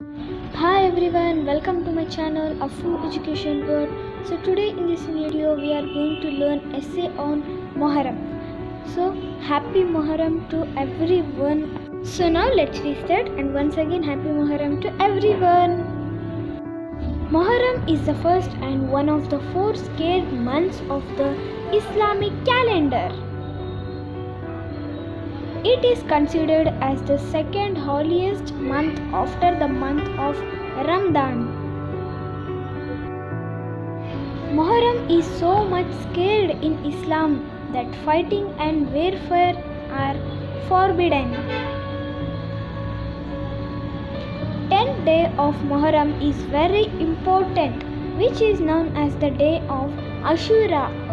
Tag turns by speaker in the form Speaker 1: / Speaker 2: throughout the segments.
Speaker 1: Hi everyone, welcome to my channel Affu Education World. So today in this video we are going to learn essay on Muharram. So happy Muharram to everyone. So now let's restart and once again happy Muharram to everyone. Muharram is the first and one of the four sacred months of the Islamic calendar. It is considered as the second holiest month after the month of Ramadan. Muharram is so much scared in Islam that fighting and warfare are forbidden. 10th day of Muharram is very important, which is known as the day of Ashura.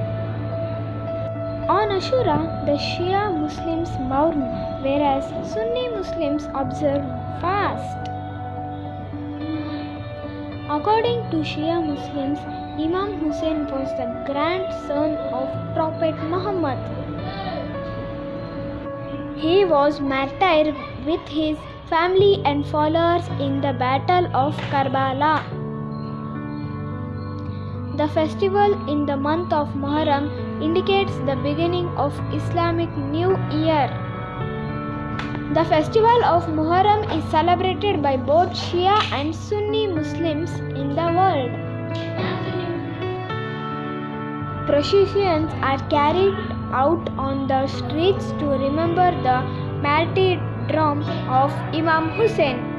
Speaker 1: On Ashura, the Shia Muslims mourn, whereas Sunni Muslims observe fast. According to Shia Muslims, Imam Hussein was the grandson of Prophet Muhammad. He was martyred with his family and followers in the Battle of Karbala. The festival in the month of Muharram indicates the beginning of Islamic New Year. The festival of Muharram is celebrated by both Shia and Sunni Muslims in the world. Processions are carried out on the streets to remember the martyrdom of Imam Hussein.